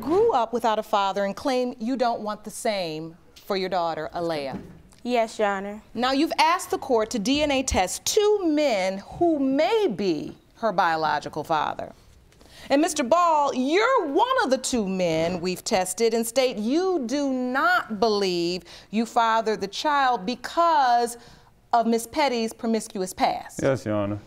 grew up without a father and claim you don't want the same for your daughter, Alea. Yes, Your Honor. Now, you've asked the court to DNA test two men who may be her biological father. And Mr. Balle, you're one of the two men we've tested and state you do not believe you fathered the child because of Miss Petty's promiscuous past. Yes, Your Honor.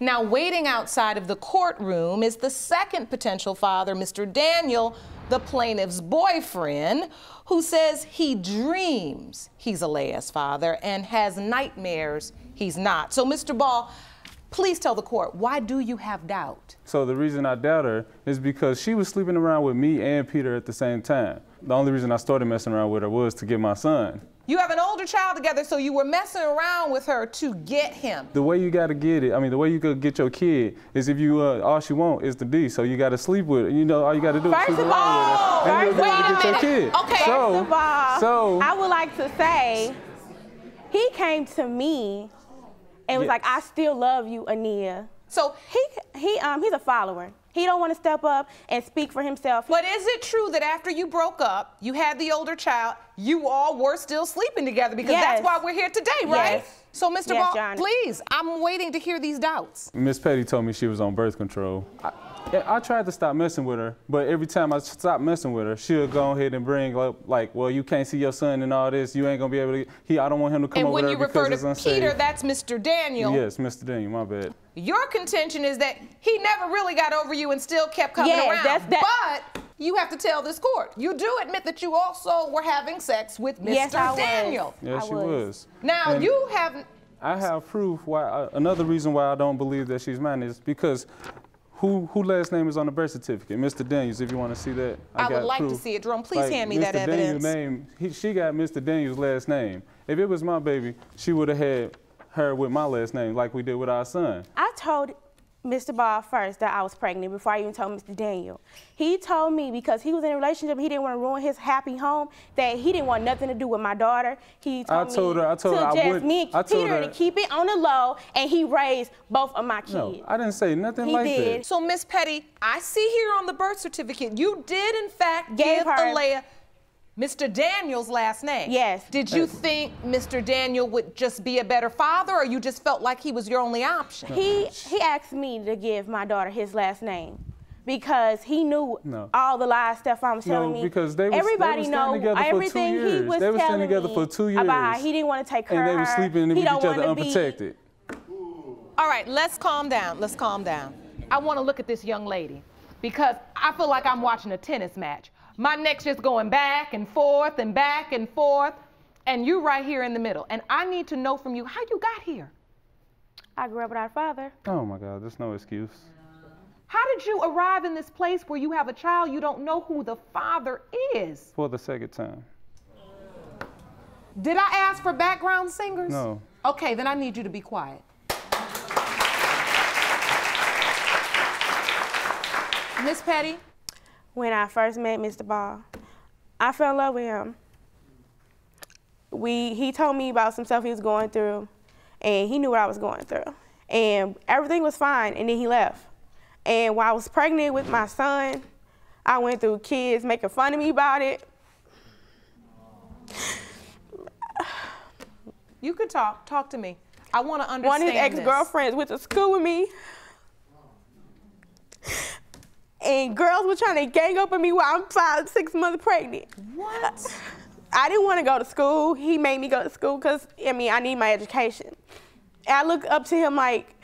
Now, waiting outside of the courtroom is the second potential father, Mr. Daniel, the plaintiff's boyfriend, who says he dreams he's Alea's father and has nightmares he's not. So, Mr. Balle, please tell the court, why do you have doubt? So the reason I doubt her is because she was sleeping around with me and Peter at the same time. The only reason I started messing around with her was to get my son. You have an older child together, so you were messing around with her to get him. The way you gotta get it, I mean, the way you could get your kid is if you, uh, all she want is the D, so you gotta sleep with her. You know, all you gotta do is First sleep of around all, with her. And first you'll be of all- get your kid. Okay. So, First of all, so, I would like to say he came to me and was Yes. like, "I still love you, Ania." So, He he um he's a follower. He don't want to step up and speak for himself. but is it true that after you broke up, you had the older child, you all were still sleeping together? Because that's why we're here today, right? Yes. So, Mr. Yes, Balle, Your Honor. please, I'm waiting to hear these doubts. Miss Petty told me she was on birth control. I, I tried to stop messing with her, but every time I stopped messing with her, she'll go ahead and bring up like, well, you can't see your son and all this. You ain't gonna be able to. He, I don't want him to come And over when there you because refer it's to. Peter, that's Mr. Daniel. Yes, Mr. Daniel, my bad. Your contention is that he never really got over you and still kept coming Yeah, around. that's- that- But you have to tell this court. You do admit that you also were having sex with Mr. Yes, I was. Yes, I she was. was. Now And you have I have proof why. I, another reason why I don't believe that she's mine is because who who last name is on the birth certificate? Mr. Daniels. If you want to see that, I would got like to see it. Jerome, please Like, hand me Mr. that Daniels' evidence. name. He, she got Mr. Daniels' last name. If it was my baby, she would have had her with my last name, like we did with our son. I told Mr. Balle first that I was pregnant before I even told Mr. Daniel. He told me because he was in a relationship, he didn't want to ruin his happy home, that he didn't want nothing to do with my daughter. He told, I told me her- I told to her I just would- me and I told Peter her- to keep it on the low, and he raised both of my kids. No, I didn't say nothing He like did. that. So, Miss Petty, I see here on the birth certificate you did in fact Gave give her- Alea Mr. Daniel's last name. Yes. Did you think Mr. Daniel would just be a better father, or you just felt like he was your only option? He he asked me to give my daughter his last name because he knew No. all the lies Stefan was telling No, me. because they was- they everybody was know together for two everything he years. was They was staying telling together me for two about how years. he didn't want to take care And they were sleeping he with each don't other wanna be- unprotected. All right, let's calm down. Let's calm down. I want to look at this young lady because I feel like I'm watching a tennis match. My neck's just going back and forth and back and forth, and you right here in the middle. And I need to know from you how you got here. I grew up without a father. Oh my God, there's no excuse. How did you arrive in this place where you have a child you don't know who the father is? For the second time. Did I ask for background singers? No. Okay, then I need you to be quiet. Miss Petty, When I first met Mr. Balle, I fell in love with him. We he told me about some stuff he was going through, and he knew what I was going through, and everything was fine. And then he left. And while I was pregnant with my son, I went through kids making fun of me about it. you could talk. Talk to me. I want to understand. One of his this. ex-girlfriends went to school with me. And girls were trying to gang up on me while I'm five, six months pregnant. What? I didn't want to go to school. He made me go to school because, I mean, I need my education. And I look up to him like,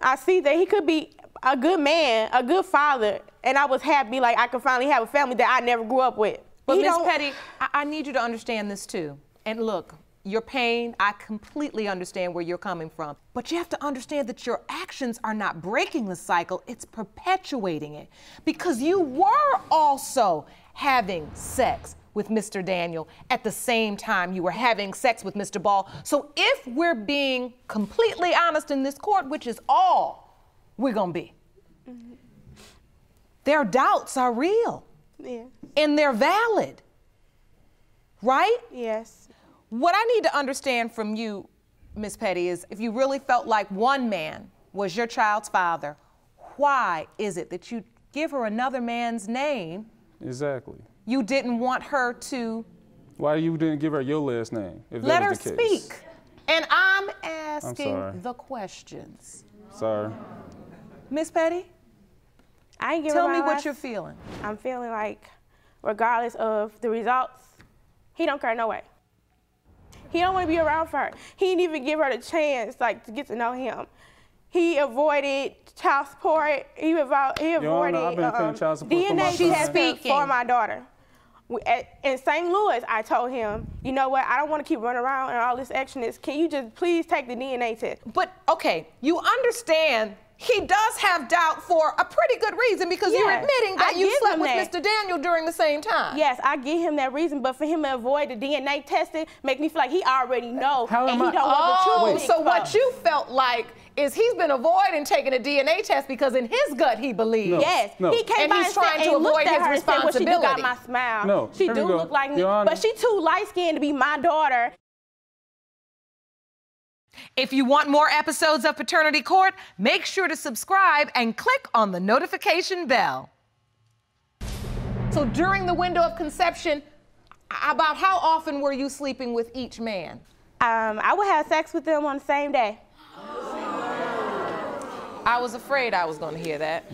I see that he could be a good man, a good father, and I was happy like I could finally have a family that I never grew up with. But Miss Petty, I, I need you to understand this too. And look, your pain, I completely understand where you're coming from. But you have to understand that your actions are not breaking the cycle, it's perpetuating it. Because you were also having sex with Mr. Daniel at the same time you were having sex with Mr. Balle. So if we're being completely honest in this court, which is all we're gonna be, their doubts are real Yeah. and they're valid. Right? Yes. What I need to understand from you, Miss Petty, is if you really felt like one man was your child's father, why is it that you give her another man's name Exactly. You didn't want her to Why you didn't give her your last name? If let her that was the case? speak. And I'm asking sorry. the questions. Sorry. Miss Petty, I ain't giving tell me what last- you're feeling. I'm feeling like, regardless of the results, he don't care no way. He don't want to be around for her. He didn't even give her the chance, like, to get to know him. He avoided child support. He, avo- he Your Honor, avoided I've been paying um, child support for DNA my son. testing Speaking. for my daughter. We- at- In St. Louis, I told him, you know what? I don't want to keep running around and all this action is. Can you just please take the DNA test? But okay, you understand he does have doubt for a pretty good reason because you're admitting that I you slept with that. Mr. Daniel during the same time. Yes, I give him that reason, but for him to avoid the DNA testing make me feel like he already know How and he I- don't want the Oh, truth. so what exposed. you felt like is he's been avoiding taking a DNA test because in his gut he believes. No. Yes, No. he came And by he's and, said, trying to and looked avoid at his her and said, well, she do got responsibility. my smile. No, she here do look like me, Your Honor. but she too light skinned to be my daughter. If you want more episodes of Paternity Court, make sure to subscribe and click on the notification bell. So during the window of conception, about how often were you sleeping with each man? Um, I would have sex with them on the same day. I was afraid I was going to hear that.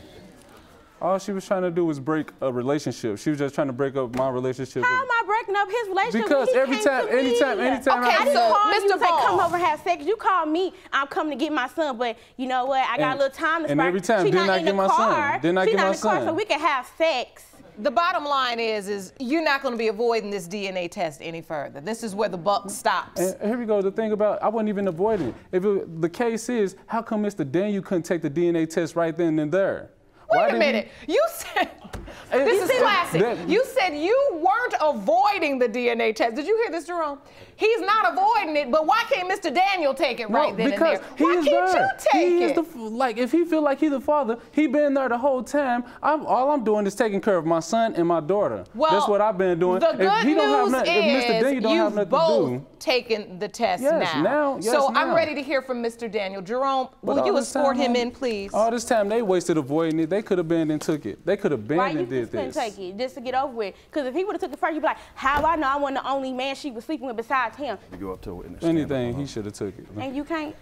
All she was trying to do was break a relationship. She was just trying to break up my relationship. How with- am I breaking up his relationship? Because every time- to me? anytime- anytime Okay, I didn't so, call you Mr. and say come over and have sex. You call me. I'm coming to get my son, but you know what? I got And- a little time to and spare. every time, she didn't I in get the my son? car. Didn't I she get my in car, son? so we can have sex. The bottom line is, is you're not going to be avoiding this DNA test any further. This is where the buck stops. And here we go. The thing about I wasn't even avoiding it. If it, the case is, how come Mr. Daniel couldn't take the DNA test right then and there? Wait a minute. You said uh, Hey, this is classic. you said you weren't avoiding the DNA test. Did you hear this, Jerome? He's not avoiding it, but why can't Mr. Daniel take it right then because and there? he Why can't there. you take he it? Is the, like if he feel like he the father, he been there the whole time. I'm, all I'm doing is taking care of my son and my daughter. well, That's what I've been doing. The if good he don't have news nothing, is if Mr. Daniel don't have nothing both to do. Taken the test Yes, now. now, yes, so I'm ready to hear from Mr. Daniel. Jerome, But will you escort him in, please? All this time they wasted avoiding it. They could have been and took it. They could have been Why you and did just couldn't this. take it just to get over with? Because if he would have took it first, you'd be like, how I know I wasn't the only man she was sleeping with besides him, You go up to a witness. Anything, he uh-huh. should have took it. and you can't.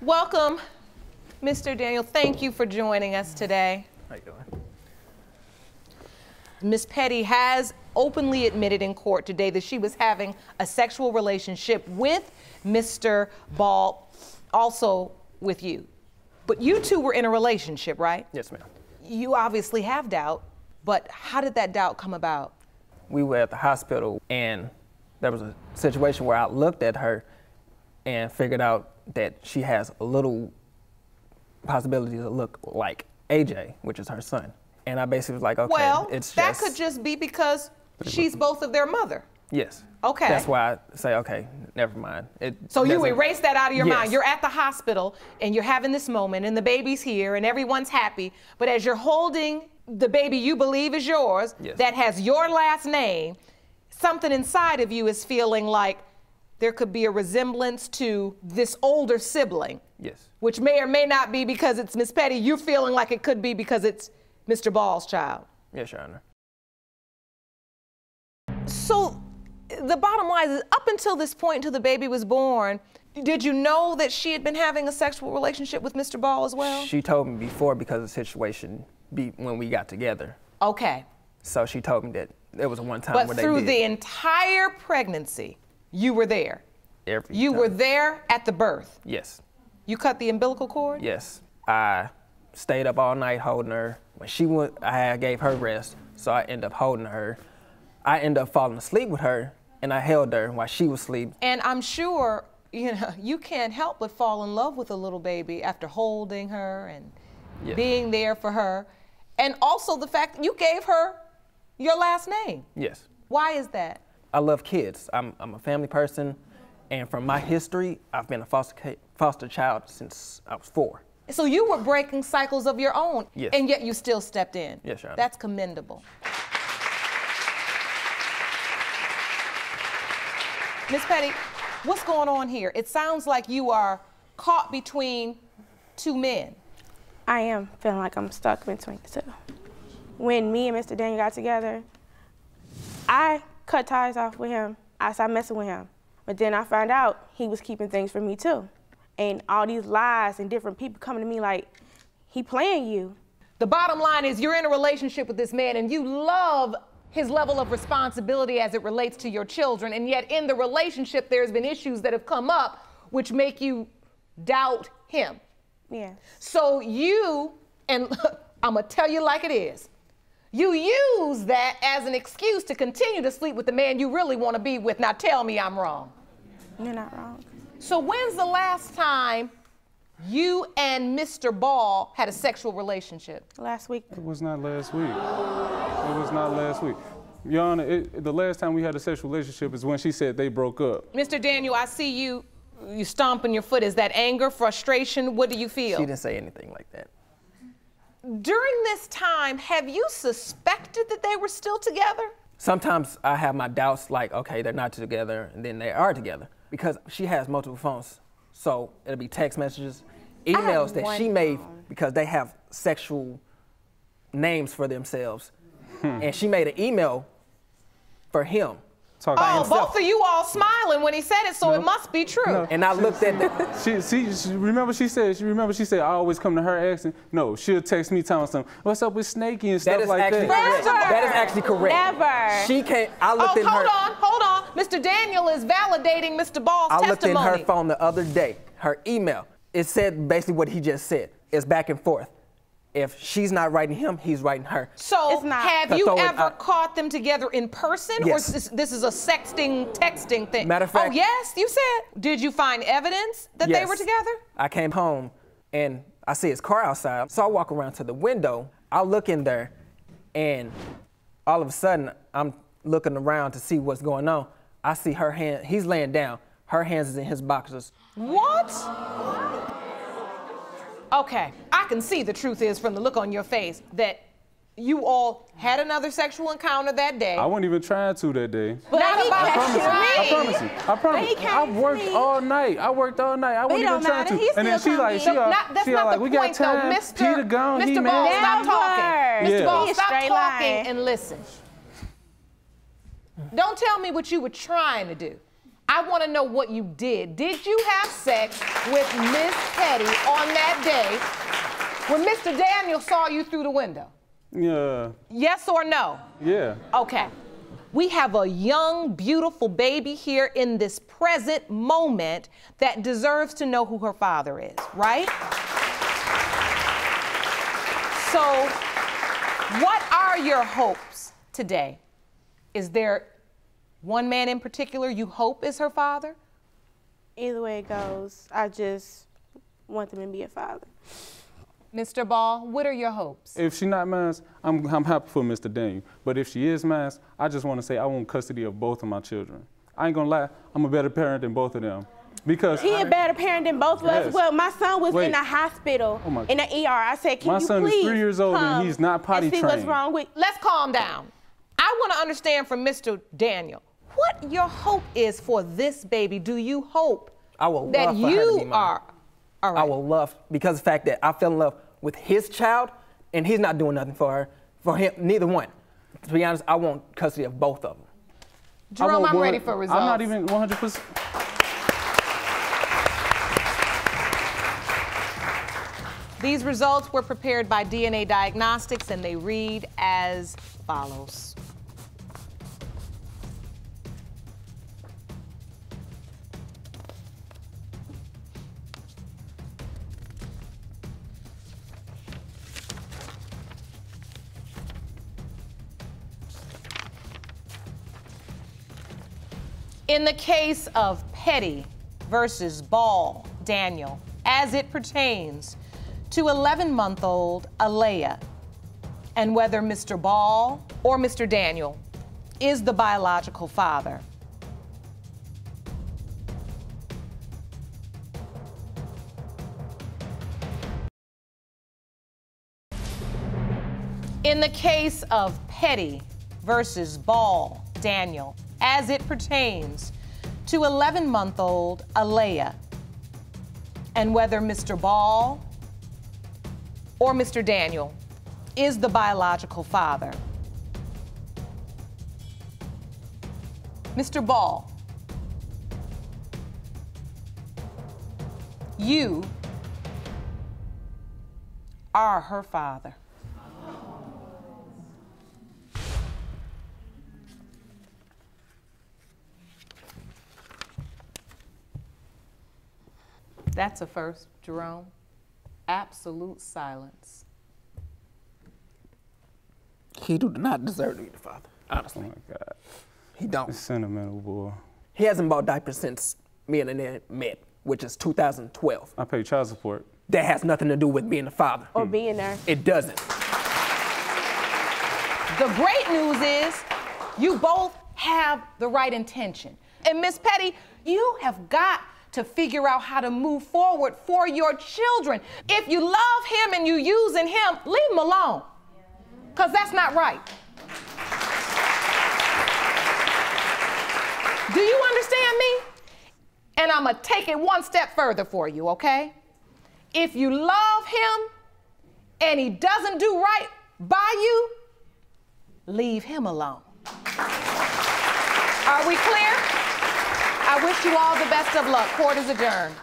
Welcome, Mr. Daniel. Thank you for joining us today. How you doing? Ms. Petty has openly admitted in court today that she was having a sexual relationship with Mr. Balle, also with you. But you two were in a relationship, right? Yes, ma'am. You obviously have doubt, but how did that doubt come about? we were at the hospital and there was a situation where I looked at her and figured out that she has a little possibility to look like AJ, which is her son. And I basically was like, okay, well, it's that could just be because she's both of their mother. yes. Okay. That's why I say, okay, never mind. It So you erase that out of your Yes. mind. You're at the hospital and you're having this moment and the baby's here and everyone's happy. But as you're holding the baby you believe is yours Yes. that has your last name, something inside of you is feeling like there could be a resemblance to this older sibling. Yes. Which may or may not be because it's Miss Petty. You're feeling like it could be because it's Mr. Balle's child. Yes, Your Honor. So the bottom line is up until this point, until the baby was born, did you know that she had been having a sexual relationship with Mr. Balle as well? She told me before because of the situation be, when we got together. okay. So she told me that there was one time But where through the entire pregnancy, you were there. every You time. were there at the birth. Yes. You cut the umbilical cord? Yes. I stayed up all night holding her. When she went, I gave her rest, so I ended up holding her. I ended up falling asleep with her, and I held her while she was asleep. And I'm sure, you know, you can't help but fall in love with a little baby after holding her and being there for her. And also the fact that you gave her your last name. Yes. Why is that? I love kids. I'm, I'm a family person, and from my history, I've been a foster, foster child since I was four. So you were breaking cycles of your own, Yes. and yet you still stepped in. Yes, Your Honor. That's commendable. Miss Petty, what's going on here? It sounds like you are caught between two men. I am feeling like I'm stuck between the two. when me and Mr. Daniel got together, I cut ties off with him. I stopped messing with him. But then I found out he was keeping things from me too. And all these lies and different people coming to me like, he playing you. The bottom line is you're in a relationship with this man and you love his level of responsibility as it relates to your children. And yet in the relationship, there's been issues that have come up which make you doubt him. Yeah. So you, and I'm gonna tell you like it is, you use that as an excuse to continue to sleep with the man you really wanna be with. Now tell me I'm wrong. You're not wrong. So when's the last time you and Mr. Balle had a sexual relationship? Last week. It was not last week. It was not last week. Your Honor, it, the last time we had a sexual relationship is when she said they broke up. Mr. Daniel, I see you you stomping your foot. Is that anger, frustration? What do you feel? She didn't say anything like that. During this time, have you suspected that they were still together? Sometimes I have my doubts, like, okay, they're not together, and then they are together because she has multiple phones. So it'll be text messages, emails that she made because they have sexual names for themselves. Hmm. And she made an email for him. Talk Oh, both of you all smiling when he said it, so it must be true. And I looked at the, She, she, she, remember she said, she remember she said, I always come to her asking. No, she'll text me telling something, what's up with Snakey and that stuff is like actually that. correct. Never. That is actually correct. Never. She can't, I looked Oh, looked in hold her. on, hold on. Mr. Daniel is validating Mr. Balle's I looked in testimony. her phone the other day, her email. It said basically what he just said. It's back and forth. If she's not writing him, he's writing her. So, It's not- have you ever caught them together in person, or Yes. is this, this is a sexting, texting thing? Matter of oh yes, you said. Did you find evidence that they were Yes. together? I came home and I see his car outside. So I walk around to the window. I look in there, and all of a sudden, I'm looking around to see what's going on. I see her hand, he's laying down. Her hands is in his boxers. What? Okay, I can see the truth is from the look on your face that you all had another sexual encounter that day. I wasn't even trying to that day. but Now not he about came you. to me. I promise you. I promise. he I came worked me. all night. I worked all night. I wasn't it even don't trying matter. to. He and then she like, she in. all, uh, Not, that's she uh, not all like, we point, got time. though, Mr. Peter gone. he Mr. mad. Balle, stop Never. talking. Mr. Yeah. Balle, stop talking lying. and listen. Don't tell me what you were trying to do. I want to know what you did. Did you have sex with Miss Petty on that day when Mr. Daniel saw you through the window? Yeah, Yes or no? yeah. Okay. We have a young, beautiful baby here in this present moment that deserves to know who her father is, right? So, what are your hopes today? Is there one man in particular you hope is her father? Either way it goes, I just want them to be a father. Mr. Balle, what are your hopes? If she not mine, I'm, I'm happy for Mr. Daniel. But if she is mine, I just want to say I want custody of both of my children. I ain't gonna lie, I'm a better parent than both of them. Because He a better parent than both of us. Well, my son was Wait. in the hospital, Oh in the ER. I said, can My you son is three years old and he's not potty and see what's wrong with Let's calm down. I want to understand from Mr. Daniel what your hope is for this baby. Do you hope I will that love for her to you are? All right. I will love because of the fact that I fell in love with his child and he's not doing nothing for her, for him, neither one. To be honest, I want custody of both of them. Jerome, I'm one- ready for results. I'm not even 100%. These results were prepared by DNA Diagnostics and they read as follows. In the case of Petty versus Balle Daniel, as it pertains to 11 month old Alea, and whether Mr. Balle or Mr. Daniel is the biological father. In the case of Petty versus Balle Daniel, as it pertains to 11 month old Alea, and whether Mr. Balle or Mr. Daniel is the biological father. Mr. Balle, you are her father. That's a first, Jerome. Absolute silence. He do not deserve to be the father. Oh Honestly, my God. he don't. Sentimental boy. He hasn't bought diapers since me and Annette met, which is 2012. I pay child support. That has nothing to do with being a father. Or being there. It doesn't. The great news is you both have the right intention. And Miss Petty, you have got to figure out how to move forward for your children. If you love him and you using him, leave him alone. Cause that's not right. Do you understand me? And I'm gonna take it one step further for you, okay? If you love him and he doesn't do right by you, leave him alone. Are we clear? I wish you all the best of luck. Court is adjourned.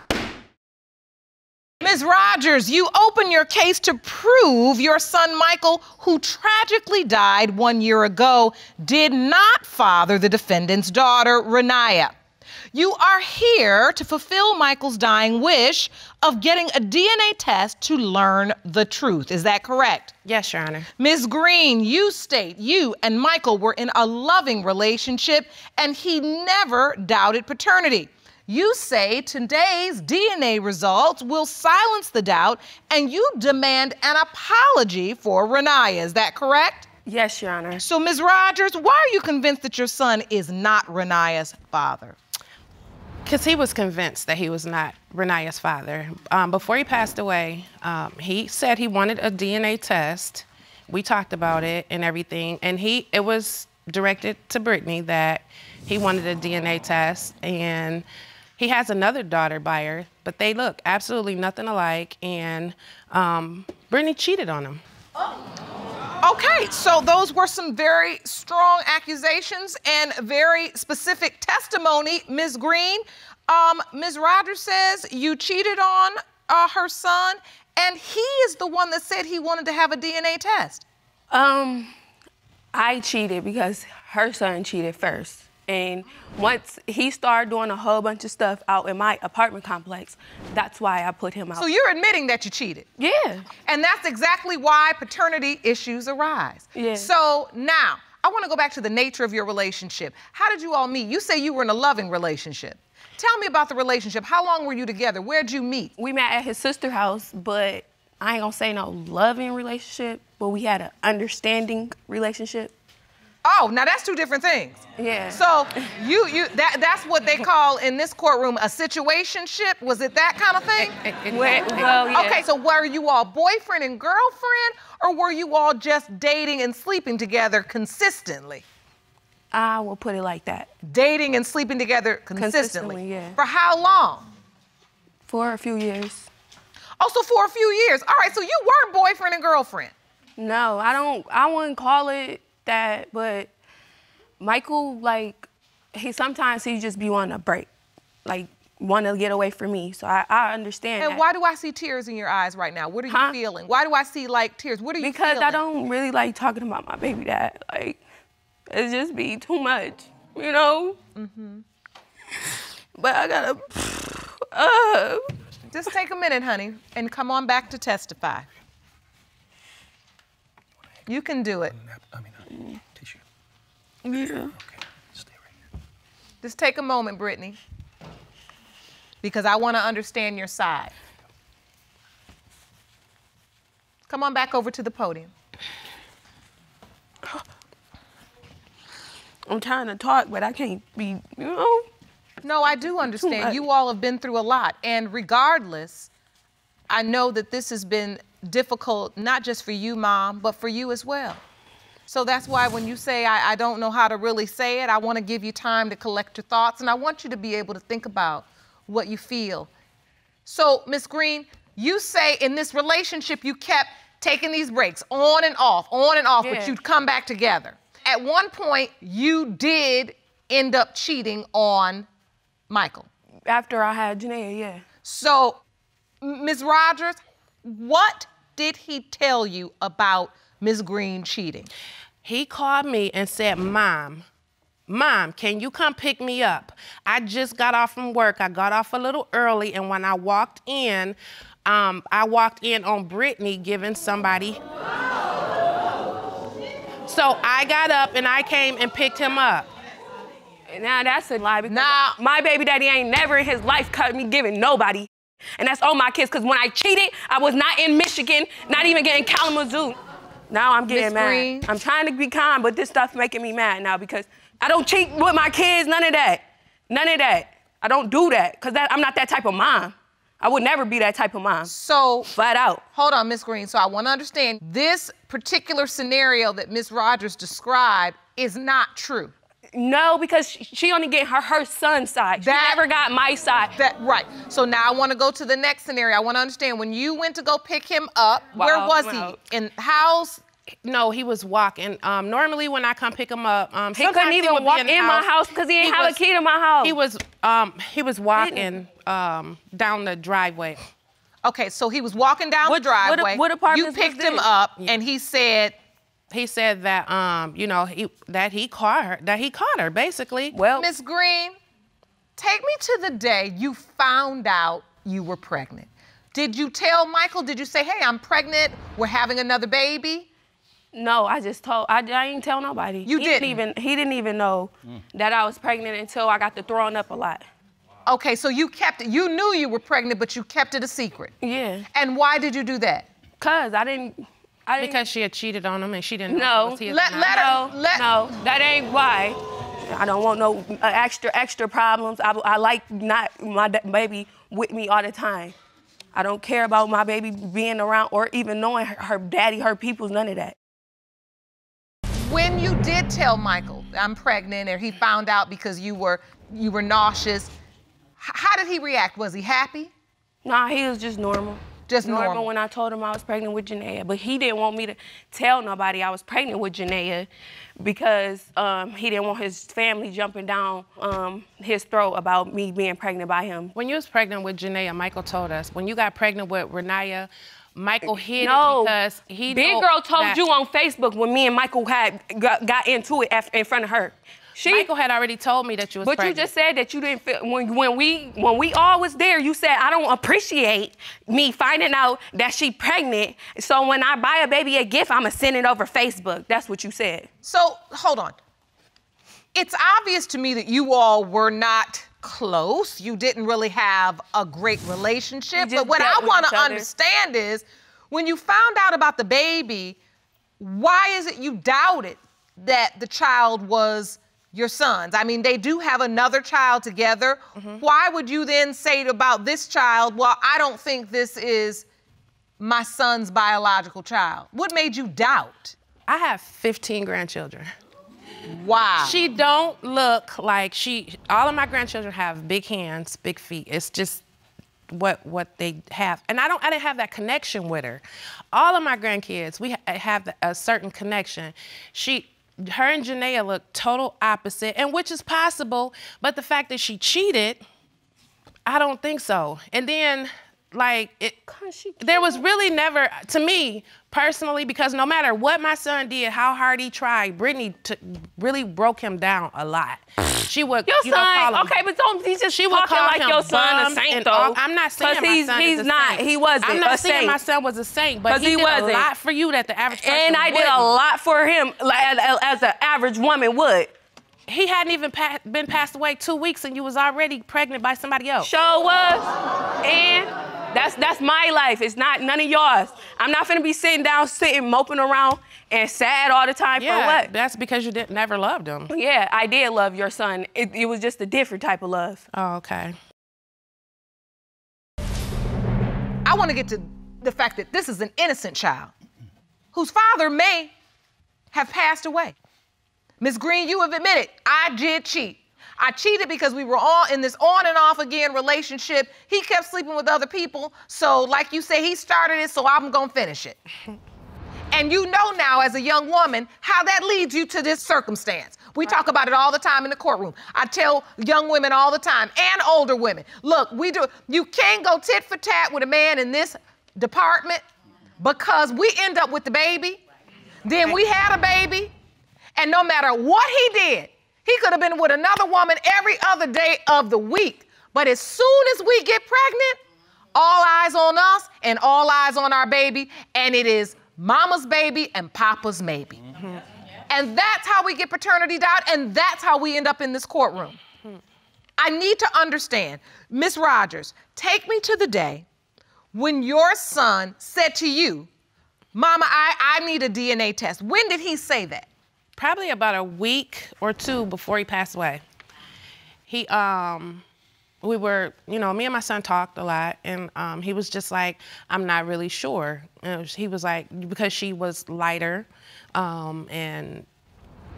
Ms. Rogers, you open your case to prove your son Michael, who tragically died one year ago, did not father the defendant's daughter, Renaya. You are here to fulfill Michael's dying wish of getting a DNA test to learn the truth. Is that correct? Yes, Your Honor. Ms. Green, you state you and Michael were in a loving relationship and he never doubted paternity. You say today's DNA results will silence the doubt and you demand an apology for Renaya. Is that correct? Yes, Your Honor. So, Ms. Rogers, why are you convinced that your son is not Renaya's father? Because he was convinced that he was not Renaya's father. Um, before he passed away, um, he said he wanted a DNA test. We talked about it and everything, and he it was directed to Brittany that he wanted a DNA test, and he has another daughter by her, but they look absolutely nothing alike, and um, Brittany cheated on him. Okay, so those were some very strong accusations and very specific testimony, Ms. Green. Um, Ms. Rogers says you cheated on uh, her son, and he is the one that said he wanted to have a DNA test. Um, I cheated because her son cheated first. And once he started doing a whole bunch of stuff out in my apartment complex, that's why I put him out. So you're admitting that you cheated. yeah. And that's exactly why paternity issues arise. Yeah. So now, I want to go back to the nature of your relationship. How did you all meet? You say you were in a loving relationship. Tell me about the relationship. How long were you together? Where'd you meet? We met at his sister house, but I ain't gonna say no loving relationship, but we had an understanding relationship. Oh, now that's two different things. Yeah. So you you that that's what they call in this courtroom a situationship. Was it that kind of thing? Well, well, yeah. Okay, so were you all boyfriend and girlfriend, or were you all just dating and sleeping together consistently? I will put it like that. Dating and sleeping together consistently. Consistently, yeah. For how long? For a few years. Oh, also for a few years. All right, so you weren't boyfriend and girlfriend. No, I don't. I wouldn't call it that. But Michael, like, he sometimes he just be wanting a break, like want to get away from me. So I, I understand. And that. why do I see tears in your eyes right now? What are you Huh? feeling? Why do I see like tears? What are you Because feeling? I don't really like talking about my baby dad. Like, it just be too much, you know. Mm-hmm. But I gotta. Uh, Just take a minute, honey, and come on back to testify. You can do it. I mean, uh, tissue. yeah. Okay, stay right here. Just take a moment, Brittany, because I want to understand your side. Come on back over to the podium. I'm trying to talk, but I can't be, you know. No, I do understand. You all have been through a lot. And regardless, I know that this has been difficult, not just for you, Mom, but for you as well. So that's why when you say, I, I don't know how to really say it, I want to give you time to collect your thoughts. And I want you to be able to think about what you feel. So, Miss Green, you say in this relationship you kept taking these breaks on and off, on and off, Yeah. but you'd come back together. At one point, you did end up cheating on Michael. After I had Janaea, yeah. So, Ms. Rogers, what did he tell you about Ms. Green cheating? He called me and said, Mom, Mom, can you come pick me up? I just got off from work. I got off a little early, and when I walked in, um, I walked in on Brittany giving somebody. So I got up and I came and picked him up. Now that's a lie because Now- my baby daddy ain't never in his life cut me giving nobody. And that's all my kids, because when I cheated, I was not in Michigan, not even getting Kalamazoo. Now I'm getting mad. Green? I'm trying to be calm, but this stuff making me mad now because I don't cheat with my kids, none of that. None of that. I don't do that, because that, I'm not that type of mom. I would never be that type of mom. So, Flat out. hold on, Miss Green. So, I want to understand this particular scenario that Miss Rogers described is not true. No, because she- only get her her son's side. That- she never got my side. That right. So now I want to go to the next scenario. I want to understand when you went to go pick him up. where was wow. he? In house. No, he was walking. Um, normally, when I come pick him up, um, He couldn't even would walk the in my house because he ain't have a key to my house. He was um, he was walking um, down the driveway. Okay, so he was walking down What- the driveway. what you apartments was picked him up, and he said, He said that um, you know he that he caught her that he caught her basically. well, Miss Green, take me to the day you found out you were pregnant. Did you tell Michael? Did you say, hey, I'm pregnant, we're having another baby? No, I just told. I, I ain't tell nobody. You he didn't? even. He didn't even know that I was pregnant until I got to throwing up a lot. Okay, so you kept it, you knew you were pregnant, but you kept it a secret. Yeah, And why did you do that? cause I didn't. I. Because she had cheated on him and she didn't know No. if it was his or Let- let her- no, let- no, that ain't why. I don't want no uh, extra extra problems. I, I like not my da- baby with me all the time. I don't care about my baby being around or even knowing her, her daddy, her peoples, none of that. When you did tell Michael I'm pregnant, and he found out because you were you were nauseous, h- how did he react? Was he happy? Nah, he was just normal. Just normal. when I told him I was pregnant with Janaea, but he didn't want me to tell nobody I was pregnant with Janaea because um, he didn't want his family jumping down um, his throat about me being pregnant by him. When you was pregnant with Janaea, Michael told us. When you got pregnant with Renaya, Michael hid No, it because he Big know girl told that you on Facebook when me and Michael had got, got into it af- in front of her. She, Michael had already told me that you was but pregnant. you just said that you didn't feel when when we when we all was there. You said I don't appreciate me finding out that she pregnant. So when I buy a baby a gift, I'ma send it over Facebook. That's what you said. So hold on. It's obvious to me that you all were not close. You didn't really have a great relationship. But what I want to understand is when you found out about the baby, why is it you doubted that the child was your son's? I mean, they do have another child together. Mm-hmm. Why would you then say about this child, well, I don't think this is my son's biological child? What made you doubt? I have 15 grandchildren. Wow. She don't look like she. All of my grandchildren have big hands, big feet. It's just what what they have, and I don't. I didn't have that connection with her. All of my grandkids, we ha- have a certain connection. She. Her and Janaea look total opposite, and which is possible, but the fact that she cheated, I don't think so. And then, like, it, there was really never, to me personally, because no matter what my son did, how hard he tried, Brittany really broke him down a lot. She would, Your you know, call son, him, okay, but don't he's just she would call like him your son a saint though. all- I'm not saying 'Cause my he's, son he's is a not. saint. He wasn't. I'm not saying saint. my son was a saint, but he, he did wasn't. a lot for you that the average person And I did a lot for him, like as, an average woman would. He hadn't even pa- been passed away two weeks, and you was already pregnant by somebody else. Show was, and that's that's my life. It's not none of yours. I'm not gonna be sitting down, sitting moping around and sad all the time yeah, for what? that's because you did, never loved him. Yeah, I did love your son. It, it was just a different type of love. Oh, okay. I want to get to the fact that this is an innocent child whose father may have passed away. Ms. Green, you have admitted I did cheat. I cheated because we were all in this on and off again relationship. He kept sleeping with other people. So, like you say, he started it, so I'm going to finish it. And you know now, as a young woman, how that leads you to this circumstance. We talk about it all the time in the courtroom. I tell young women all the time and older women look, we do, you can't go tit for tat with a man in this department because we end up with the baby. Then we had a baby, and no matter what he did, he could have been with another woman every other day of the week. But as soon as we get pregnant, all eyes on us and all eyes on our baby, and it is mama's baby and papa's maybe. Mm-hmm. And that's how we get paternity doubt, and that's how we end up in this courtroom. I need to understand, Miss Rogers, take me to the day when your son said to you, Mama, I, I need a DNA test. When did he say that? Probably about a week or two before he passed away. He, um, we were, you know, me and my son talked a lot, and um, he was just like, I'm not really sure. Was, he was like, because she was lighter, um, and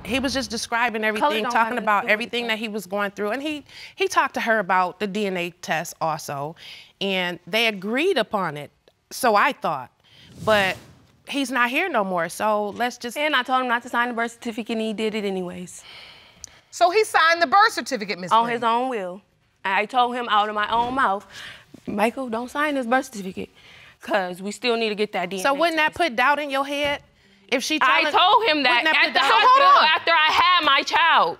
he was just describing everything, talking about everything that he was going through, and he he talked to her about the DNA test also, and they agreed upon it. So I thought, but he's not here no more. So let's just. And I told him not to sign the birth certificate, and he did it anyways. So he signed the birth certificate, Miss. On his own will. I told him out of my own mouth, Michael, don't sign this birth certificate, cause we still need to get that DNA. So wouldn't test. that put doubt in your head? If she told I told him that at the hospital after I had my child.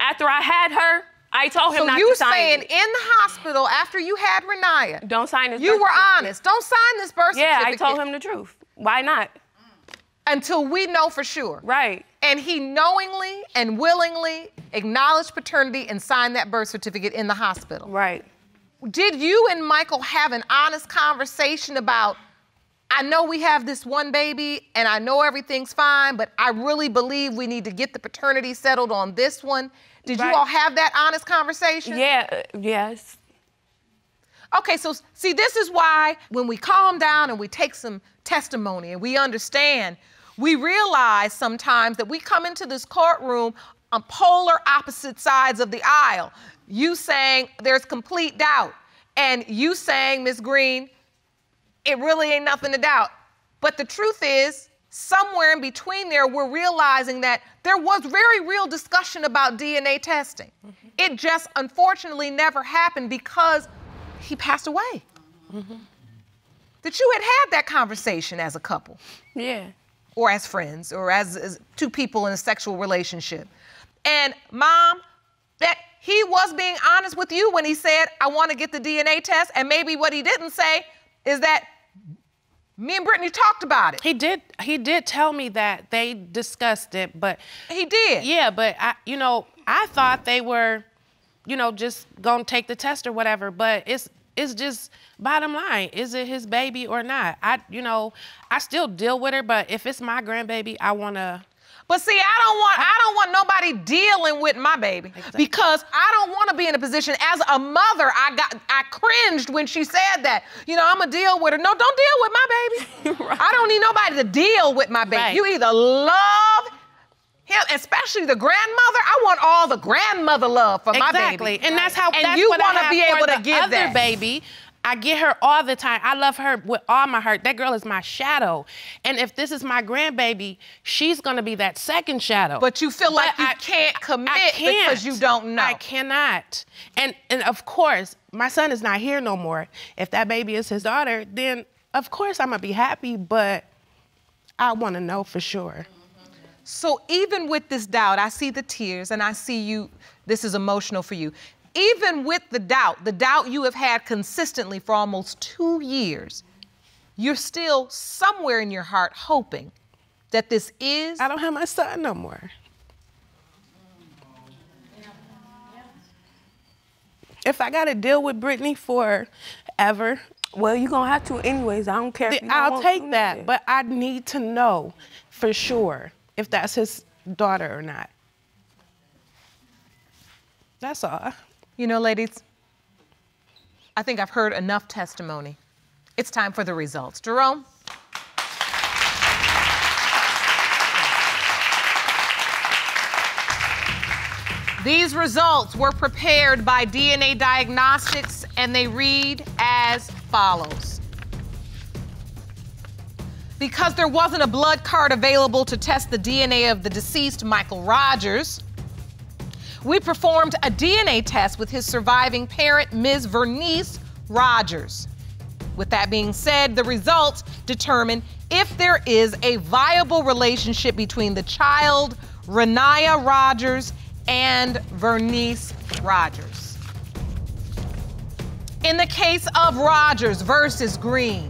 After I had her, I told him so not you to sign So saying it. in the hospital after you had Renaya, don't sign this. You were honest. Don't sign this birth yeah, certificate. Yeah, I told him the truth. Why not? Until we know for sure. Right. And he knowingly and willingly acknowledged paternity and signed that birth certificate in the hospital. Right. Did you and Michael have an honest conversation about? I know we have this one baby and I know everything's fine, but I really believe we need to get the paternity settled on this one. Did right. you all have that honest conversation? Yeah, uh, yes. Okay, so see, this is why when we calm down and we take some testimony and we understand, we realize sometimes that we come into this courtroom on polar opposite sides of the aisle. You saying there's complete doubt, and you saying, Ms. Green, it really ain't nothing to doubt. But the truth is, somewhere in between there, we're realizing that there was very real discussion about DNA testing. Mm-hmm. It just unfortunately never happened because he passed away. Mm-hmm. That you had had that conversation as a couple. Yeah. Or as friends, or as, as two people in a sexual relationship. And mom, that he was being honest with you when he said, I want to get the DNA test. And maybe what he didn't say is that me and Brittany talked about it. He did. He did tell me that they discussed it, but he did. Yeah, but I, you know, I thought they were, you know, just gonna take the test or whatever. But it's it's just bottom line: is it his baby or not? I, you know, I still deal with her, but if it's my grandbaby, I wanna but see, I don't want I don't want nobody dealing with my baby exactly. because I don't want to be in a position as a mother. I got I cringed when she said that. You know, I'm gonna deal with her. No, don't deal with my baby. right. I don't need nobody to deal with my baby. Right. You either love him, especially the grandmother. I want all the grandmother love for exactly. my baby. Exactly, and that's how and that's you want to be able to give other that baby. I get her all the time. I love her with all my heart. That girl is my shadow. And if this is my grandbaby, she's gonna be that second shadow. But you feel but like you I, can't commit I can't. because you don't know. I cannot. And and of course, my son is not here no more. If that baby is his daughter, then of course I'm gonna be happy, but I wanna know for sure. So even with this doubt, I see the tears and I see you, this is emotional for you even with the doubt, the doubt you have had consistently for almost two years, you're still somewhere in your heart hoping that this is. I don't have my son no more. If I got to deal with Brittany forever, well, you're going to have to anyways. I don't care. I'll take that, but I need to know for sure if that's his daughter or not. That's all. You know, ladies, I think I've heard enough testimony. It's time for the results. Jerome? These results were prepared by DNA Diagnostics and they read as follows. Because there wasn't a blood card available to test the DNA of the deceased Michael Rogers, we performed a DNA test with his surviving parent, Ms. Vernice Rogers. With that being said, the results determine if there is a viable relationship between the child, Renaya Rogers, and Vernice Rogers. In the case of Rogers versus Green,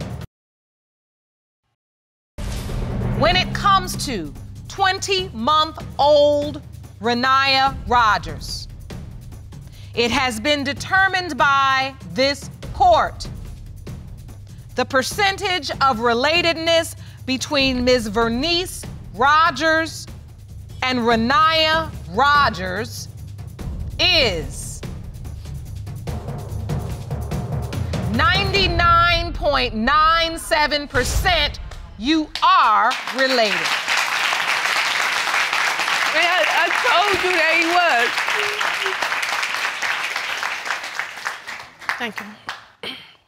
when it comes to 20 month old Renaya Rogers, it has been determined by this court the percentage of relatedness between Ms. Vernice Rogers and Renaya Rogers is 99.97% you are related. Man, I, I told you that he was. Thank you.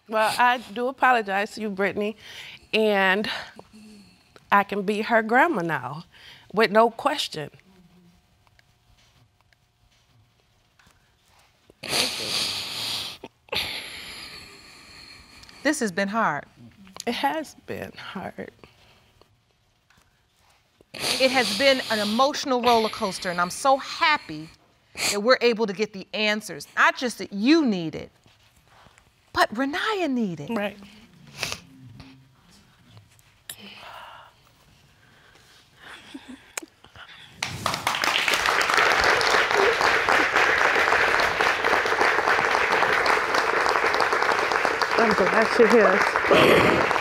Well, I do apologize to you, Brittany, and I can be her grandma now with no question. This has been hard. It has been hard. It has been an emotional roller coaster, and I'm so happy that we're able to get the answers. Not just that you need it, but Renaya needed. Right. I'm glad you're here.